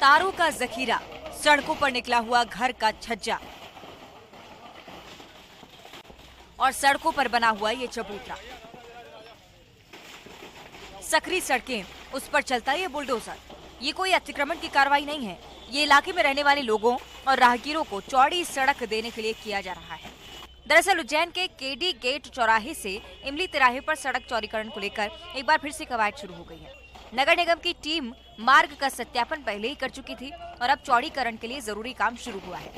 तारों का जखीरा, सड़कों पर निकला हुआ घर का छज्जा। और सड़कों पर बना हुआ ये चबूतरा। सकरी सड़कें, उस पर चलता ये बुलडोजर। ये कोई अतिक्रमण की कार्रवाई नहीं है। ये इलाके में रहने वाले लोगों और राहगीरों को चौड़ी सड़क देने के लिए किया जा रहा है। दरअसल उज्जैन के केडी गेट चौराहे से इमली तिराहे पर सड़क चौड़ीकरण को लेकर एक बार फिर से कवायद शुरू हो गई है। नगर निगम की टीम मार्ग का सत्यापन पहले ही कर चुकी थी और अब चौड़ीकरण के लिए ज़रूरी काम शुरू हुआ है।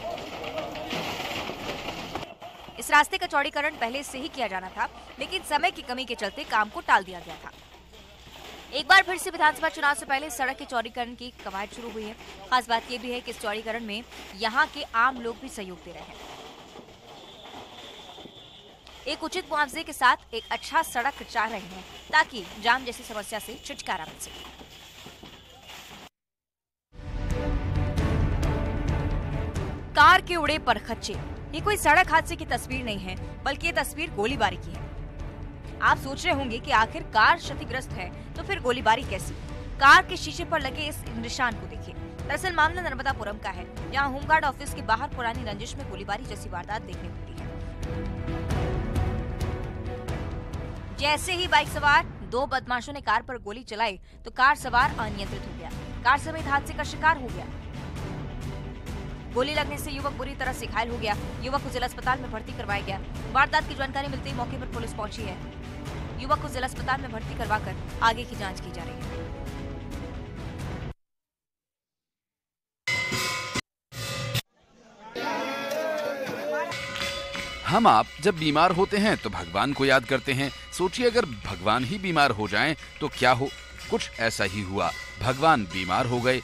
इस रास्ते का चौड़ीकरण पहले से ही किया जाना था, लेकिन समय की कमी के चलते काम को टाल दिया गया था। एक बार फिर से विधानसभा चुनाव से पहले सड़क के चौड़ीकरण की कवायद शुरू हुई है। खास बात यह भी है कि इस चौड़ीकरण में यहाँ के आम लोग भी सहयोग दे रहे हैं। एक उचित मुआवजे के साथ एक अच्छा सड़क चाह रहे हैं, ताकि जाम जैसी समस्या से छुटकारा मिल सके। कार के उड़े पर खच्चे। ये कोई सड़क हादसे की तस्वीर नहीं है, बल्कि ये तस्वीर गोलीबारी की है। आप सोच रहे होंगे कि आखिर कार क्षतिग्रस्त है तो फिर गोलीबारी कैसी? कार के शीशे पर लगे इस निशान को देखिए। दरअसल मामला नर्मदापुरम का है यहाँ होमगार्ड ऑफ़िस के बाहर पुरानी रंजिश में गोलीबारी जैसी वारदात देखने मिलती है। जैसे ही बाइक सवार दो बदमाशों ने कार पर गोली चलाई तो कार सवार अनियंत्रित हो गया। कार समेत हादसे का शिकार हो गया। गोली लगने से युवक बुरी तरह से घायल हो गया। युवक को जिला अस्पताल में भर्ती करवाया गया। वारदात की जानकारी मिलते ही मौके पर पुलिस पहुँची है। युवक को जिला अस्पताल में भर्ती करवाकर आगे की जाँच की जा रही है। हम आप जब बीमार होते हैं तो भगवान को याद करते हैं। सोचिए, अगर भगवान ही बीमार हो जाएँ तो क्या हो? कुछ ऐसा ही हुआ। भगवान बीमार हो गए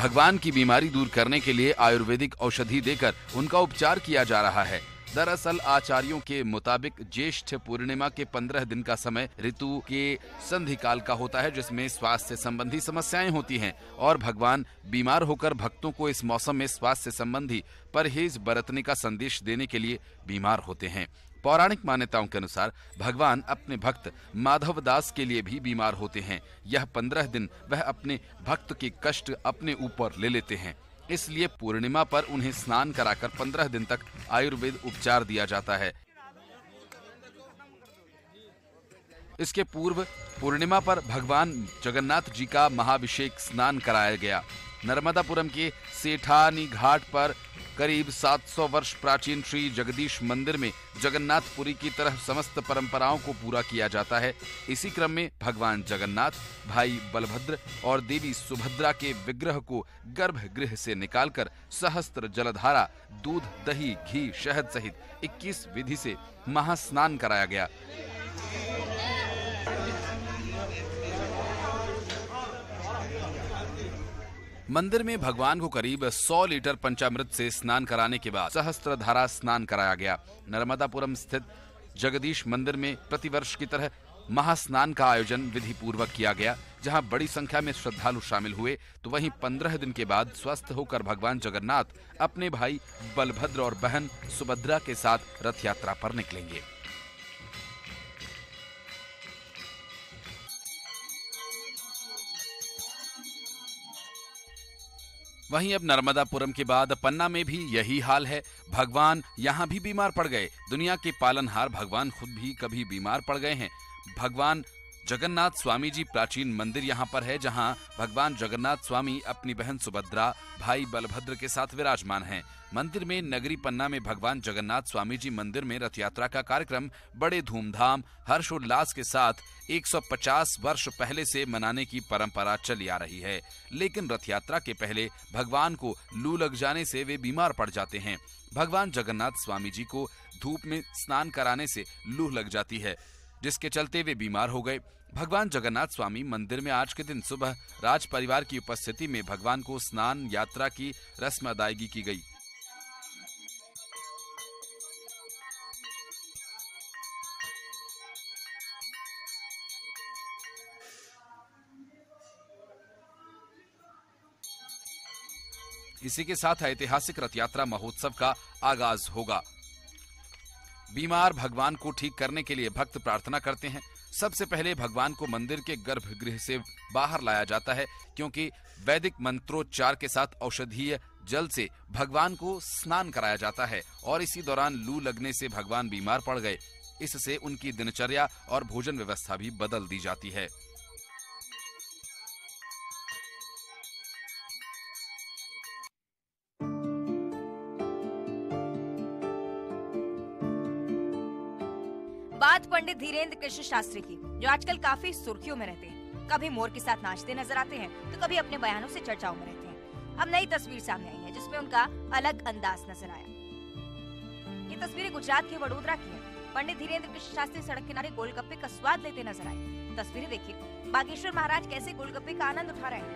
भगवान की बीमारी दूर करने के लिए आयुर्वेदिक औषधि देकर उनका उपचार किया जा रहा है। दरअसल आचार्यों के मुताबिक ज्येष्ठ पूर्णिमा के पंद्रह दिन का समय ऋतु के संधि काल का होता है, जिसमें स्वास्थ्य संबंधी समस्याएँ होती हैं और भगवान बीमार होकर भक्तों को इस मौसम में स्वास्थ्य संबंधी परहेज बरतने का संदेश देने के लिए बीमार होते हैं। पौराणिक मान्यताओं के अनुसार भगवान अपने भक्त माधव दास के लिए भी बीमार होते हैं। यह पंद्रह दिन वह अपने भक्त के कष्ट अपने ऊपर ले लेते हैं। इसलिए पूर्णिमा पर उन्हें स्नान कराकर पंद्रह दिन तक आयुर्वेद उपचार दिया जाता है। इसके पूर्व पूर्णिमा पर भगवान जगन्नाथ जी का महाभिषेक स्नान कराया गया। नर्मदापुरम के सेठानी घाट पर करीब 700 वर्ष प्राचीन श्री जगदीश मंदिर में जगन्नाथपुरी की तरह समस्त परंपराओं को पूरा किया जाता है। इसी क्रम में भगवान जगन्नाथ, भाई बलभद्र और देवी सुभद्रा के विग्रह को गर्भ गर्भगृह से निकालकर सहस्त्र जलधारा, दूध, दही, घी, शहद सहित 21 विधि से महास्नान कराया गया। मंदिर में भगवान को करीब 100 लीटर पंचामृत से स्नान कराने के बाद सहस्त्र धारा स्नान कराया गया। नर्मदापुरम स्थित जगदीश मंदिर में प्रतिवर्ष की तरह महास्नान का आयोजन विधि पूर्वक किया गया, जहाँ बड़ी संख्या में श्रद्धालु शामिल हुए। तो वहीं पंद्रह दिन के बाद स्वस्थ होकर भगवान जगन्नाथ अपने भाई बलभद्र और बहन सुभद्रा के साथ रथ यात्रा पर निकलेंगे। वहीं अब नर्मदापुरम के बाद पन्ना में भी यही हाल है। भगवान यहाँ भी बीमार पड़ गए। दुनिया के पालनहार भगवान खुद भी कभी बीमार पड़ गए हैं। भगवान जगन्नाथ स्वामी जी प्राचीन मंदिर यहाँ पर है, जहाँ भगवान जगन्नाथ स्वामी अपनी बहन सुभद्रा, भाई बलभद्र के साथ विराजमान हैं। मंदिर में नगरी पन्ना में भगवान जगन्नाथ स्वामी जी मंदिर में रथ यात्रा का कार्यक्रम बड़े धूमधाम, हर्षोल्लास के साथ 150 वर्ष पहले से मनाने की परंपरा चली आ रही है। लेकिन रथ यात्रा के पहले भगवान को लू लग जाने से वे बीमार पड़ जाते हैं। भगवान जगन्नाथ स्वामी जी को धूप में स्नान कराने से लू लग जाती है। जिसके चलते वे बीमार हो गए। भगवान जगन्नाथ स्वामी मंदिर में आज के दिन सुबह राज परिवार की उपस्थिति में भगवान को स्नान यात्रा की रस्म अदायगी की गई। इसी के साथ ऐतिहासिक रथ यात्रा महोत्सव का आगाज़ होगा। बीमार भगवान को ठीक करने के लिए भक्त प्रार्थना करते हैं। सबसे पहले भगवान को मंदिर के गर्भगृह से बाहर लाया जाता है, क्योंकि वैदिक मंत्रोच्चार के साथ औषधीय जल से भगवान को स्नान कराया जाता है, और इसी दौरान लू लगने से भगवान बीमार पड़ गए। इससे उनकी दिनचर्या और भोजन व्यवस्था भी बदल दी जाती है। पंडित धीरेन्द्र कृष्ण शास्त्री की, जो आजकल काफ़ी सुर्खियों में रहते हैं। कभी मोर के साथ नाचते नज़र आते हैं तो कभी अपने बयानों से चर्चाओं में रहते हैं। अब नई तस्वीर सामने आई है, जिसमें उनका अलग अंदाज नज़र आया। ये तस्वीरें गुजरात के वडोदरा की है। पंडित धीरेन्द्र कृष्ण शास्त्री सड़क किनारे गोलगप्पे का स्वाद लेते नज़र आए। तस्वीरें देखिए। बागेश्वर महाराज कैसे गोलगप्पे का आनंद उठा रहे हैं।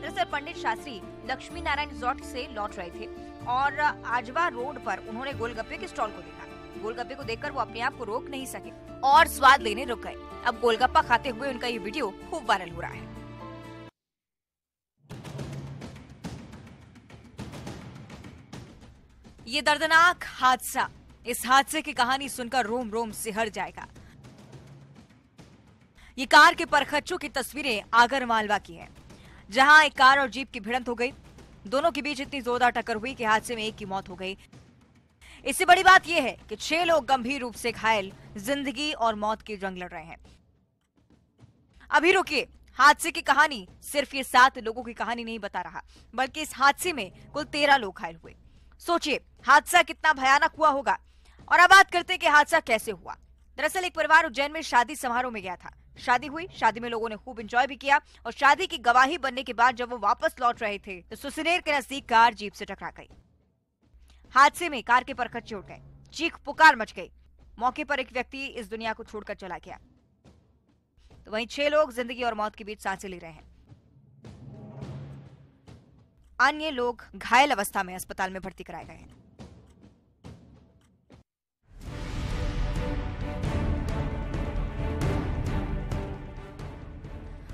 दरअसल पंडित शास्त्री लक्ष्मी नारायण रिजॉर्ट से लौट रहे थे और आजवा रोड पर उन्होंने गोलगप्पे के स्टॉल को देखा। गोलगप्पे को देखकर वो अपने आप को रोक नहीं सके और स्वाद लेने रुक गए। अब गोलगप्पा खाते हुए उनका ये वीडियो खूब वायरल हो रहा है। ये दर्दनाक हादसा। इस हादसे की कहानी सुनकर रोम रोम सिहर जाएगा। ये कार के परखच्चों की तस्वीरें आगर मालवा की हैं, जहाँ एक कार और जीप की भिड़ंत हो गई। दोनों के बीच इतनी जोरदार टक्कर हुई कि हादसे में एक की मौत हो गई। इससे बड़ी बात यह है कि छह लोग गंभीर रूप से घायल ज़िंदगी और मौत की जंग लड़ रहे हैं। अभी रुकिए। हादसे की कहानी सिर्फ़ ये सात लोगों की कहानी नहीं बता रहा, बल्कि इस हादसे में कुल तेरह लोग घायल हुए। सोचिए, हादसा कितना भयानक हुआ होगा। और अब बात करते हैं कि हादसा कैसे हुआ। दरअसल एक परिवार उज्जैन में शादी समारोह में गया था। शादी हुई, शादी में लोगों ने खूब एंजॉय भी किया और शादी की गवाही बनने के बाद जब वो वापस लौट रहे थे तो सुसनेर के नज़दीक कार जीप से टकरा गई। हादसे में कार के परखट चोट गए। चीख पुकार मच गई। मौके पर एक व्यक्ति इस दुनिया को छोड़कर चला गया। तो वहीं छह लोग ज़िंदगी और मौत के बीच साँसें ले रहे हैं। अन्य लोग घायल अवस्था में अस्पताल में भर्ती कराए गए हैं।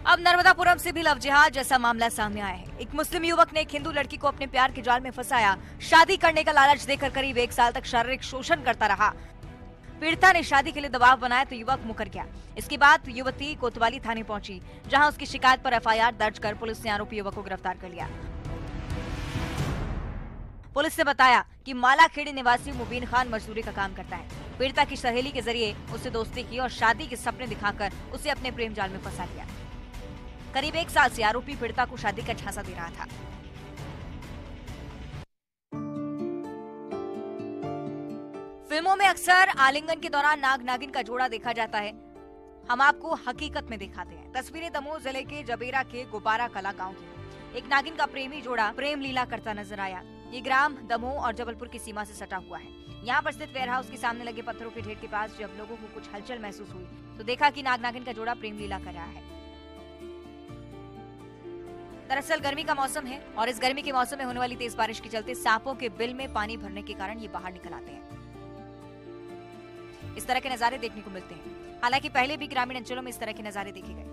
अब नर्मदापुरम से भी लव जिहाद जैसा मामला सामने आया है। एक मुस्लिम युवक ने एक हिंदू लड़की को अपने प्यार के जाल में फंसाया। शादी करने का लालच देकर करीब एक साल तक शारीरिक शोषण करता रहा। पीड़िता ने शादी के लिए दबाव बनाया तो युवक मुकर गया। इसके बाद युवती कोतवाली थाने पहुँची, जहाँ उसकी शिकायत पर एफआईआर दर्ज कर पुलिस ने आरोपी युवक को गिरफ़्तार कर लिया। पुलिस ने बताया कि मालाखेड़ी निवासी मुबीन खान मजदूरी का काम करता है। पीड़िता की सहेली के ज़रिए उससे दोस्ती की और शादी के सपने दिखाकर उसे अपने प्रेम जाल में फंसा लिया। करीब एक साल से आरोपी पीड़िता को शादी का झांसा दे रहा था। फ़िल्मों में अक्सर आलिंगन के दौरान नाग नागिन का जोड़ा देखा जाता है। हम आपको हकीकत में दिखाते हैं। तस्वीरें दमोह ज़िले के जबेरा के गुब्बारा कला गाँव की एक नागिन का प्रेमी जोड़ा प्रेम लीला करता नज़र आया। ये ग्राम दमोह और जबलपुर की सीमा से सटा हुआ है। यहाँ पर स्थित वेयर हाउस के सामने लगे पत्थरों के ढेर के पास जब लोगों को कुछ हलचल महसूस हुई तो देखा कि नाग नागिन का जोड़ा प्रेम लीला कर रहा है। दरअसल गर्मी का मौसम है और इस गर्मी के मौसम में होने वाली तेज बारिश के चलते सांपों के बिल में पानी भरने के कारण ये बाहर निकल आते हैं। इस तरह के नजारे देखने को मिलते हैं। हालाँकि पहले भी ग्रामीण अंचलों में इस तरह के नजारे देखे गए।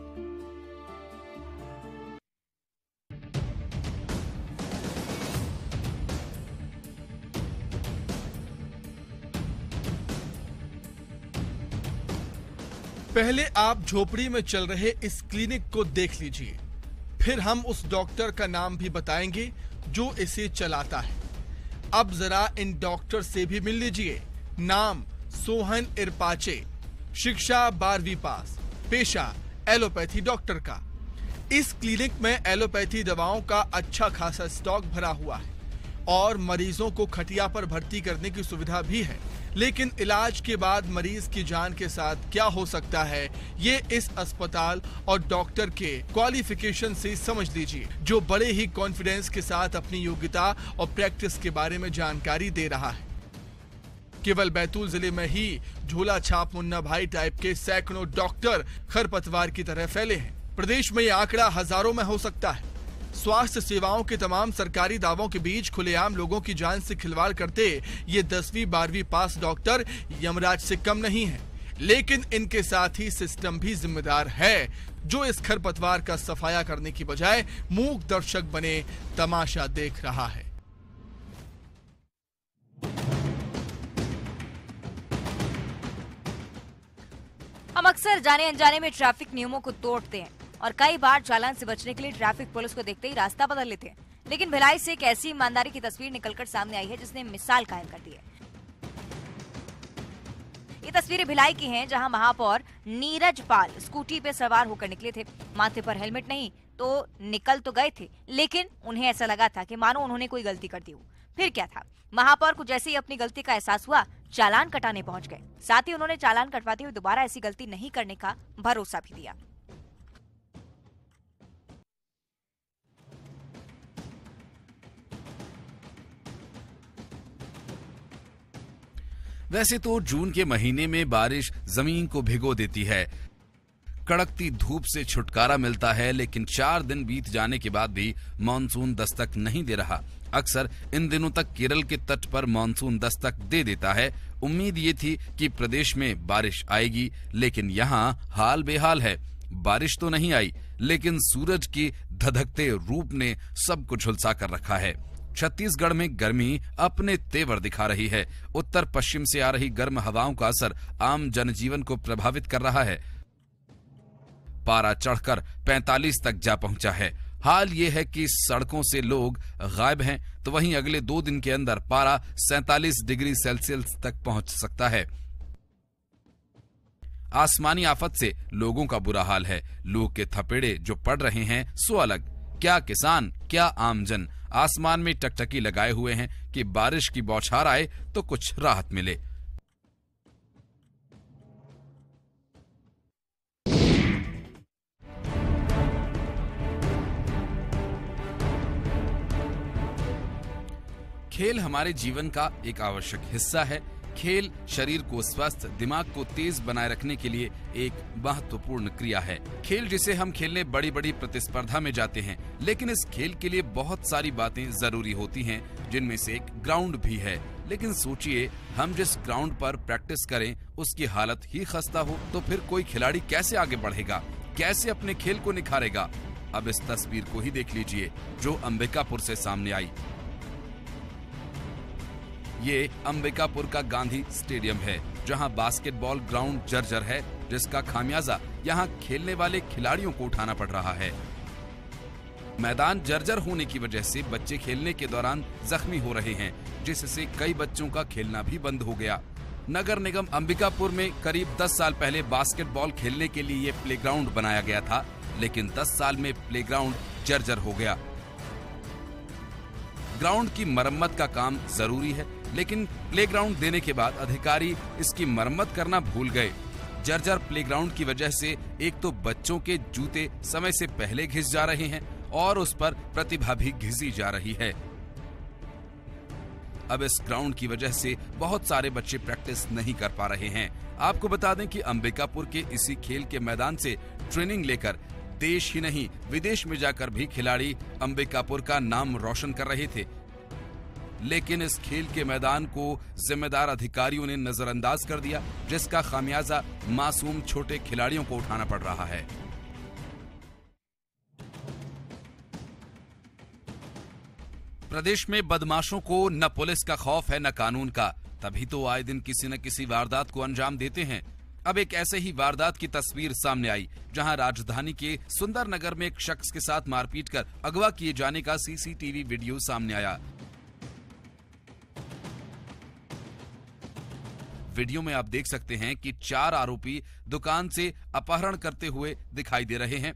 पहले आप झोपड़ी में चल रहे इस क्लिनिक को देख लीजिए। फिर हम उस डॉक्टर का नाम भी बताएँगे, जो इसे चलाता है। अब जरा इन डॉक्टर से भी मिल लीजिए। नाम, सोहन इरपाचे। शिक्षा, बारहवीं पास। पेशा, एलोपैथी डॉक्टर का। इस क्लिनिक में एलोपैथी दवाओं का अच्छा खासा स्टॉक भरा हुआ है, और मरीजों को खटिया पर भर्ती करने की सुविधा भी है। लेकिन इलाज के बाद मरीज़ की जान के साथ क्या हो सकता है, ये इस अस्पताल और डॉक्टर के क्वालिफिकेशन से समझ लीजिए, जो बड़े ही कॉन्फिडेंस के साथ अपनी योग्यता और प्रैक्टिस के बारे में जानकारी दे रहा है। केवल बैतूल ज़िले में ही झोला छाप मुन्ना भाई टाइप के सैकड़ों डॉक्टर खरपतवार की तरह फैले हैं। प्रदेश में ये आंकड़ा हज़ारों में हो सकता है। स्वास्थ्य सेवाओं के तमाम सरकारी दावों के बीच खुलेआम लोगों की जान से खिलवाड़ करते ये दसवीं, बारहवीं पास डॉक्टर यमराज से कम नहीं है। लेकिन इनके साथ ही सिस्टम भी जिम्मेदार है, जो इस खरपतवार का सफाया करने की बजाय मूक दर्शक बने तमाशा देख रहा है। हम अक्सर जाने अनजाने में ट्रैफ़िक नियमों को तोड़ते हैं। और कई बार चालान से बचने के लिए ट्रैफ़िक पुलिस को देखते ही रास्ता बदल लेते हैं। लेकिन भिलाई से एक ऐसी ईमानदारी की तस्वीर निकलकर सामने आई है, जिसने मिसाल कायम कर दी है। ये तस्वीरें भिलाई की हैं, जहाँ महापौर नीरज पाल स्कूटी पे सवार होकर निकले थे। माथे पर हेलमेट नहीं तो निकल तो गए थे, लेकिन उन्हें ऐसा लगा था कि मानो उन्होंने कोई गलती कर दी हो। फिर क्या था? महापौर को जैसे ही अपनी गलती का एहसास हुआ, चालान कटाने पहुँच गए। साथ ही उन्होंने चालान कटवाते हुए दोबारा ऐसी गलती नहीं करने का भरोसा भी दिया। वैसे तो जून के महीने में बारिश ज़मीन को भिगो देती है। कड़कती धूप से छुटकारा मिलता है, लेकिन चार दिन बीत जाने के बाद भी मानसून दस्तक नहीं दे रहा। अक्सर इन दिनों तक केरल के तट पर मानसून दस्तक दे देता है। उम्मीद ये थी कि प्रदेश में बारिश आएगी, लेकिन यहाँ हाल बेहाल है। बारिश तो नहीं आई, लेकिन सूरज की धधकते रूप ने सबको झुलसा कर रखा है। छत्तीसगढ़ में गर्मी अपने तेवर दिखा रही है। उत्तर पश्चिम से आ रही गर्म हवाओं का असर आम जनजीवन को प्रभावित कर रहा है। पारा चढ़कर 45 तक जा पहुँचा है। हाल ये है कि सड़कों से लोग गायब हैं तो वहीं अगले दो दिन के अंदर पारा सैतालीस डिग्री सेल्सियस तक पहुँच सकता है। आसमानी आफत से लोगों का बुरा हाल है। लोग के थपेड़े जो पड़ रहे हैं, सो अलग। क्या किसान, क्या आमजन आसमान में टकटकी लगाए हुए हैं कि बारिश की बौछार आए तो कुछ राहत मिले। खेल हमारे जीवन का एक आवश्यक हिस्सा है। खेल शरीर को स्वस्थ, दिमाग को तेज बनाए रखने के लिए एक महत्वपूर्ण क्रिया है। खेल जिसे हम खेलने बड़ी बड़ी प्रतिस्पर्धा में जाते हैं, लेकिन इस खेल के लिए बहुत सारी बातें ज़रूरी होती हैं, जिनमें से एक ग्राउंड भी है। लेकिन सोचिए, हम जिस ग्राउंड पर प्रैक्टिस करें, उसकी हालत ही खस्ता हो तो फिर कोई खिलाड़ी कैसे आगे बढ़ेगा? कैसे अपने खेल को निखारेगा? अब इस तस्वीर को ही देख लीजिए, जो अंबिकापुर से सामने आई। ये अंबिकापुर का गांधी स्टेडियम है, जहाँ बास्केटबॉल ग्राउंड जर्जर है, जिसका खामियाजा यहाँ खेलने वाले खिलाड़ियों को उठाना पड़ रहा है। मैदान जर्जर होने की वजह से बच्चे खेलने के दौरान जख्मी हो रहे हैं, जिससे कई बच्चों का खेलना भी बंद हो गया। नगर निगम अंबिकापुर में करीब 10 साल पहले बास्केटबॉल खेलने के लिए ये प्लेग्राउंड बनाया गया था, लेकिन 10 साल में प्लेग्राउंड जर्जर हो गया। ग्राउंड की मरम्मत का काम ज़रूरी है लेकिन प्लेग्राउंड देने के बाद अधिकारी इसकी मरम्मत करना भूल गए। जर्जर प्लेग्राउंड की वजह से एक तो बच्चों के जूते समय से पहले घिस जा रहे हैं और उस पर प्रतिभा भी घिसी जा रही है। अब इस ग्राउंड की वजह से बहुत सारे बच्चे प्रैक्टिस नहीं कर पा रहे हैं। आपको बता दें कि अंबिकापुर के इसी खेल के मैदान से ट्रेनिंग लेकर देश ही नहीं, विदेश में जाकर भी खिलाड़ी अंबिकापुर का नाम रोशन कर रहे थे। लेकिन इस खेल के मैदान को जिम्मेदार अधिकारियों ने नजरअंदाज कर दिया, जिसका खामियाजा मासूम छोटे खिलाड़ियों को उठाना पड़ रहा है। प्रदेश में बदमाशों को न पुलिस का खौफ है, न कानून का। तभी तो आए दिन किसी न किसी वारदात को अंजाम देते हैं। अब एक ऐसे ही वारदात की तस्वीर सामने आई, जहाँ राजधानी के सुंदर नगर में एक शख्स के साथ मारपीट कर अगवा किए जाने का सीसीटीवी वीडियो सामने आया। वीडियो में आप देख सकते हैं कि चार आरोपी दुकान से अपहरण करते हुए दिखाई दे रहे हैं।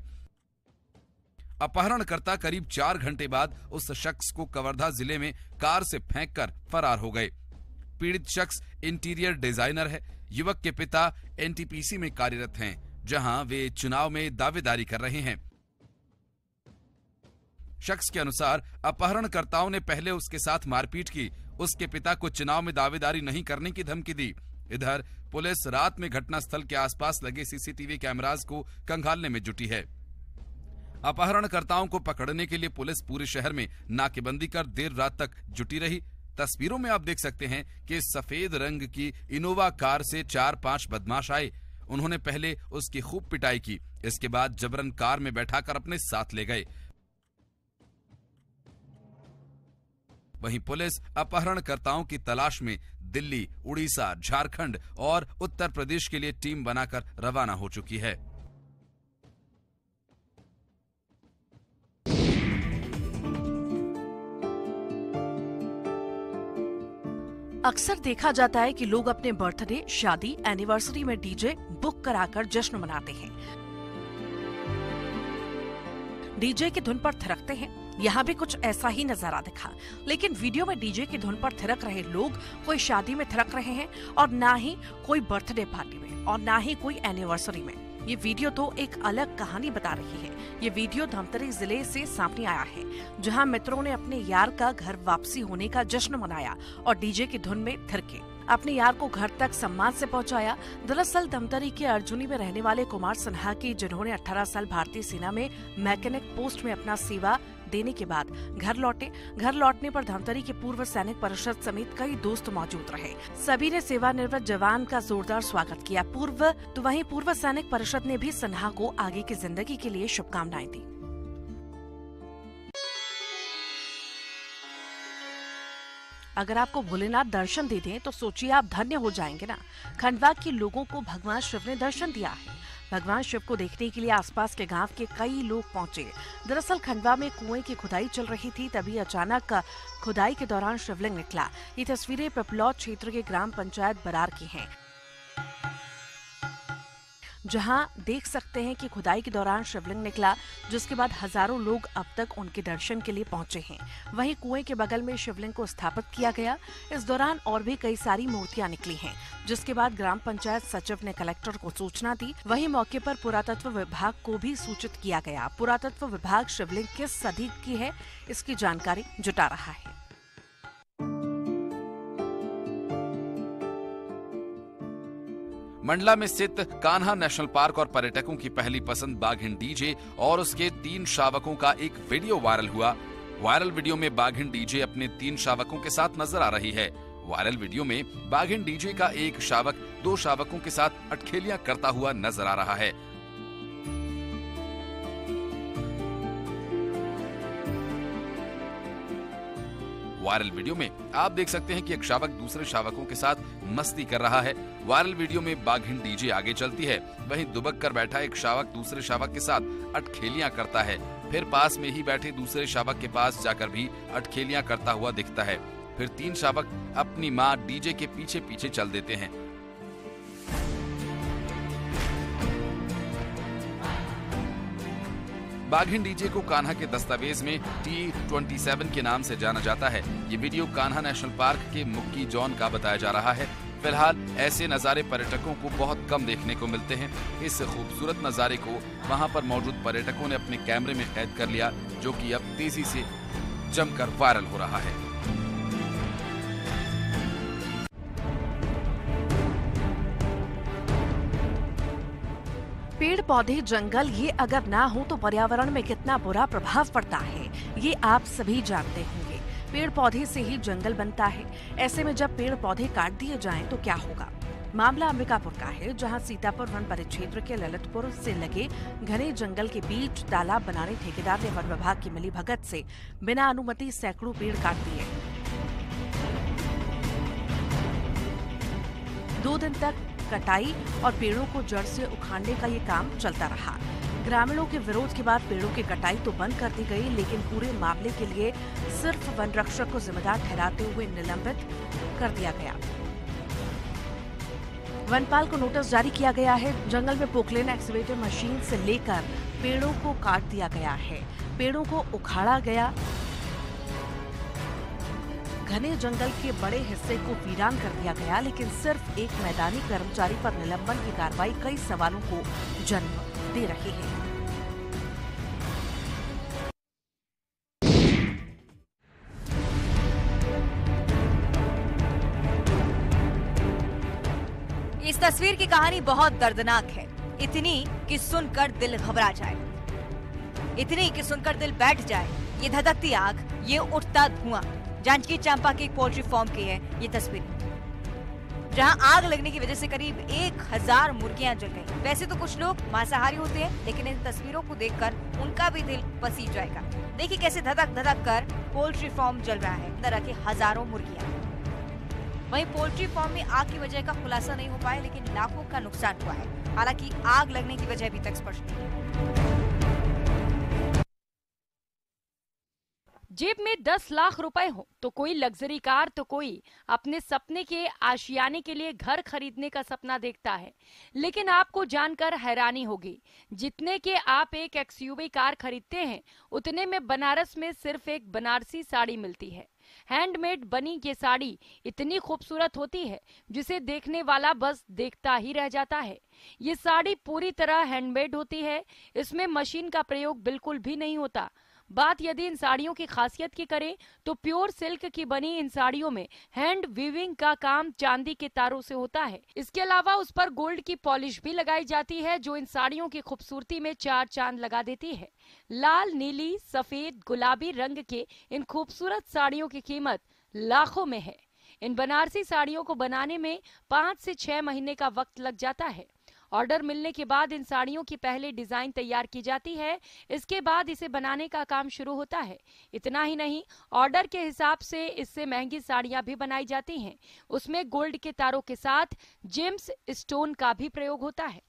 अपहरणकर्ता करीब चार घंटे बाद उस शख्स को कवर्धा ज़िले में कार से फेंककर फरार हो गए। पीड़ित शख्स इंटीरियर डिज़ाइनर है। युवक के पिता एनटीपीसी में कार्यरत हैं, जहाँ वे चुनाव में दावेदारी कर रहे हैं। शख्स के अनुसार, अपहरणकर्ताओं ने पहले उसके साथ मारपीट की। उसके पिता को चुनाव में दावेदारी नहीं करने की धमकी दी। इधर, पुलिस रात में घटनास्थल के आसपास लगे सीसीटीवी कैमराज को कंगालने में जुटी है। अपहरणकर्ताओं को पकड़ने के लिए पुलिस पूरे शहर में नाकेबंदी कर देर रात तक जुटी रही। तस्वीरों में आप देख सकते हैं कि सफ़ेद रंग की इनोवा कार से चार पाँच बदमाश आए। उन्होंने पहले उसकी खूब पिटाई की, इसके बाद जबरन कार में बैठाकर अपने साथ ले गए। वहीं पुलिस अपहरणकर्ताओं की तलाश में दिल्ली, उड़ीसा, झारखंड और उत्तर प्रदेश के लिए टीम बनाकर रवाना हो चुकी है। अक्सर देखा जाता है कि लोग अपने बर्थडे, शादी एनिवर्सरी में डीजे बुक कराकर जश्न मनाते हैं। डीजे की धुन पर थिरकते हैं। यहाँ भी कुछ ऐसा ही नज़ारा दिखा। लेकिन वीडियो में डीजे की धुन पर थिरक रहे लोग कोई शादी में थिरक रहे हैं और ना ही कोई बर्थडे पार्टी में और ना ही कोई एनिवर्सरी में। ये वीडियो तो एक अलग कहानी बता रही है। ये वीडियो धमतरी ज़िले से सामने आया है, जहाँ मित्रों ने अपने यार का घर वापसी होने का जश्न मनाया और डीजे की धुन में थिरके। अपने यार को घर तक सम्मान से पहुँचाया। दरअसल धमतरी के अर्जुनी में रहने वाले कुमार सिन्हा की, जिन्होंने 18 साल भारतीय सेना में मैकेनिक पोस्ट में अपना सेवा देने के बाद घर लौटे। घर लौटने पर धमतरी के पूर्व सैनिक परिषद समेत कई दोस्त मौजूद रहे। सभी ने सेवानिवृत्त जवान का जोरदार स्वागत किया। पूर्व तो वहीं पूर्व सैनिक परिषद ने भी सिन्हा को आगे की ज़िंदगी के लिए शुभकामनाएँ दी। अगर आपको भोलेनाथ दर्शन दे दें तो सोचिए आप धन्य हो जाएँगे ना। खंडवा के लोगों को भगवान शिव ने दर्शन दिया है। भगवान शिव को देखने के लिए आसपास के गाँव के कई लोग पहुँचे। दरअसल खंडवा में कुएँ की खुदाई चल रही थी, तभी अचानक खुदाई के दौरान शिवलिंग निकला। ये तस्वीरें पिपलौद क्षेत्र के ग्राम पंचायत बरार की हैं। जहाँ देख सकते हैं कि खुदाई के दौरान शिवलिंग निकला, जिसके बाद हज़ारों लोग अब तक उनके दर्शन के लिए पहुँचे हैं। वहीं कुएँ के बगल में शिवलिंग को स्थापित किया गया। इस दौरान और भी कई सारी मूर्तियाँ निकली हैं, जिसके बाद ग्राम पंचायत सचिव ने कलेक्टर को सूचना दी। वहीं मौके पर पुरातत्व विभाग को भी सूचित किया गया। पुरातत्व विभाग शिवलिंग किस सदी की है, इसकी जानकारी जुटा रहा है। मंडला में स्थित कान्हा नेशनल पार्क और पर्यटकों की पहली पसंद बाघिन डीजे और उसके तीन शावकों का एक वीडियो वायरल हुआ। वायरल वीडियो में बाघिन डीजे अपने तीन शावकों के साथ नज़र आ रही है। वायरल वीडियो में बाघिन डीजे का एक शावक दो शावकों के साथ अटखेलियाँ करता हुआ नज़र आ रहा है। वायरल वीडियो में आप देख सकते हैं कि एक शावक दूसरे शावकों के साथ मस्ती कर रहा है। वायरल वीडियो में बाघिन डीजे आगे चलती है। वहीं दुबक कर बैठा एक शावक दूसरे शावक के साथ अटखेलियाँ करता है। फिर पास में ही बैठे दूसरे शावक के पास जाकर भी अटखेलियाँ करता हुआ दिखता है। फिर तीन शावक अपनी माँ डीजे के पीछे पीछे चल देते हैं। बाघिन डीजे को कान्हा के दस्तावेज़ में टी ट्वेंटी सेवन के नाम से जाना जाता है। ये वीडियो कान्हा नेशनल पार्क के मुक्की जॉन का बताया जा रहा है। फ़िलहाल, ऐसे नज़ारे पर्यटकों को बहुत कम देखने को मिलते हैं। इस खूबसूरत नज़ारे को वहाँ पर मौजूद पर्यटकों ने अपने कैमरे में कैद कर लिया, जो कि अब तेज़ी से जमकर वायरल हो रहा है। पौधे, जंगल, ये अगर ना हो तो पर्यावरण में कितना बुरा प्रभाव पड़ता है, ये आप सभी जानते होंगे। पेड़ पौधे से ही जंगल बनता है। ऐसे में जब पेड़ पौधे काट दिए जाएँ तो क्या होगा? मामला अंबिकापुर का है, जहाँ सीतापुर वन परिक्षेत्र के ललितपुर से लगे घने जंगल के बीच तालाब बनाने ठेकेदार ने वन विभाग की मिली भगत से बिना अनुमति सैकड़ों पेड़ काट दिए। दो दिन तक कटाई और पेड़ों को जड़ से उखाड़ने का ये काम चलता रहा। ग्रामीणों के विरोध के बाद पेड़ों की कटाई तो बंद कर दी गई, लेकिन पूरे मामले के लिए सिर्फ़ वन रक्षक को जिम्मेदार ठहराते हुए निलंबित कर दिया गया। वनपाल को नोटिस जारी किया गया है। जंगल में पोकलेन एक्सीवेटर मशीन से लेकर पेड़ों को काट दिया गया है। पेड़ों को उखाड़ा गया घने जंगल के बड़े हिस्से को वीरान कर दिया गया, लेकिन सिर्फ़ एक मैदानी कर्मचारी पर निलंबन की कार्रवाई कई सवालों को जन्म दे रही है। इस तस्वीर की कहानी बहुत दर्दनाक है। इतनी कि सुनकर दिल घबरा जाए। इतनी कि सुनकर दिल बैठ जाए। ये धधकती आग, ये उठता धुआँ। जांजगीर चांपा के एक पोल्ट्री फार्म की है, ये तस्वीर। जहाँ आग लगने की वजह से करीब एक हज़ार मुर्गियाँ जल गई। वैसे तो कुछ लोग मांसाहारी होते हैं, लेकिन इन तस्वीरों को देखकर उनका भी दिल पसीज जाएगा। देखिए कैसे धधक धधक कर पोल्ट्री फार्म जल रहा है तरह के हज़ारों मुर्गियाँ। वहीं पोल्ट्री फार्म में आग की वजह का खुलासा नहीं हो पाया, लेकिन लाखों का नुकसान हुआ है। हालाँकि आग लगने की वजह अभी तक स्पष्ट नहीं है। जेब में दस लाख रुपए हो तो कोई लग्जरी कार तो कोई अपने सपने के आशियाने के लिए घर खरीदने का सपना देखता है। लेकिन आपको जानकर हैरानी होगी, जितने के आप एक एक्सयूवी कार खरीदते हैं, उतने में बनारस में सिर्फ़ एक बनारसी साड़ी मिलती है। हैंडमेड बनी ये साड़ी इतनी खूबसूरत होती है, जिसे देखने वाला बस देखता ही रह जाता है। ये साड़ी पूरी तरह हैंडमेड होती है, इसमें मशीन का प्रयोग बिल्कुल भी नहीं होता। बात यदि इन साड़ियों की खासियत की करें तो प्योर सिल्क की बनी इन साड़ियों में हैंड वीविंग का काम चांदी के तारों से होता है। इसके अलावा उस पर गोल्ड की पॉलिश भी लगाई जाती है, जो इन साड़ियों की खूबसूरती में चार चाँद लगा देती है। लाल, नीली, सफ़ेद, गुलाबी रंग के इन खूबसूरत साड़ियों की कीमत लाखों में है। इन बनारसी साड़ियों को बनाने में पाँच से छह महीने का वक्त लग जाता है। ऑर्डर मिलने के बाद इन साड़ियों की पहले डिज़ाइन तैयार की जाती है। इसके बाद इसे बनाने का काम शुरू होता है। इतना ही नहीं, ऑर्डर के हिसाब से इससे महँगी साड़ियाँ भी बनाई जाती हैं। उसमें गोल्ड के तारों के साथ जेम्स स्टोन का भी प्रयोग होता है।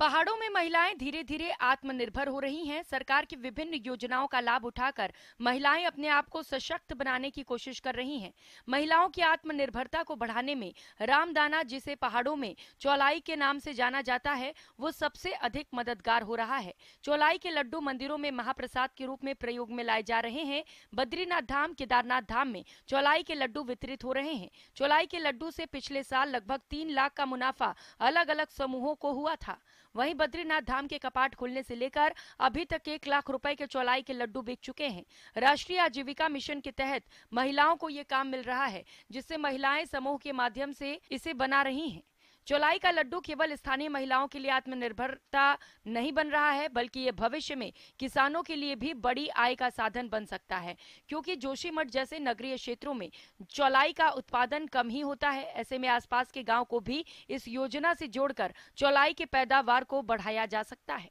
पहाड़ों में महिलाएँ धीरे धीरे आत्मनिर्भर हो रही हैं। सरकार की विभिन्न योजनाओं का लाभ उठाकर महिलाएँ अपने आप को सशक्त बनाने की कोशिश कर रही हैं। महिलाओं की आत्मनिर्भरता को बढ़ाने में रामदाना जिसे पहाड़ों में चौलाई के नाम से जाना जाता है, वो सबसे अधिक मददगार हो रहा है। चौलाई के लड्डू मंदिरों में महाप्रसाद के रूप में प्रयोग में लाए जा रहे हैं। बद्रीनाथ धाम, केदारनाथ धाम में चौलाई के लड्डू वितरित हो रहे हैं। चौलाई के लड्डू से पिछले साल लगभग तीन लाख का मुनाफा अलग अलग समूहों को हुआ था। वहीं बद्रीनाथ धाम के कपाट खुलने से लेकर अभी तक एक लाख रुपए के चौलाई के लड्डू बिक चुके हैं। राष्ट्रीय आजीविका मिशन के तहत महिलाओं को ये काम मिल रहा है, जिससे महिलाएँ समूह के माध्यम से इसे बना रही हैं। चौलाई का लड्डू केवल स्थानीय महिलाओं के लिए आत्मनिर्भरता नहीं बन रहा है, बल्कि ये भविष्य में किसानों के लिए भी बड़ी आय का साधन बन सकता है। क्योंकि जोशीमठ जैसे नगरीय क्षेत्रों में चौलाई का उत्पादन कम ही होता है, ऐसे में आसपास के गाँव को भी इस योजना से जोड़कर चौलाई के पैदावार को बढ़ाया जा सकता है।